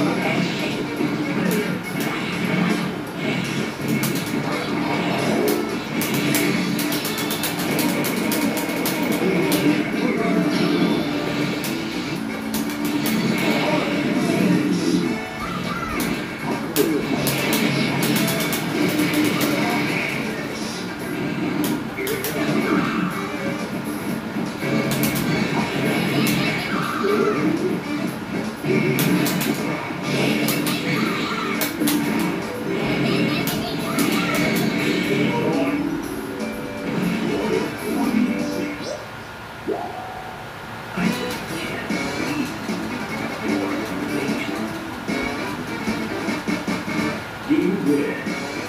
Obrigada. Cultura.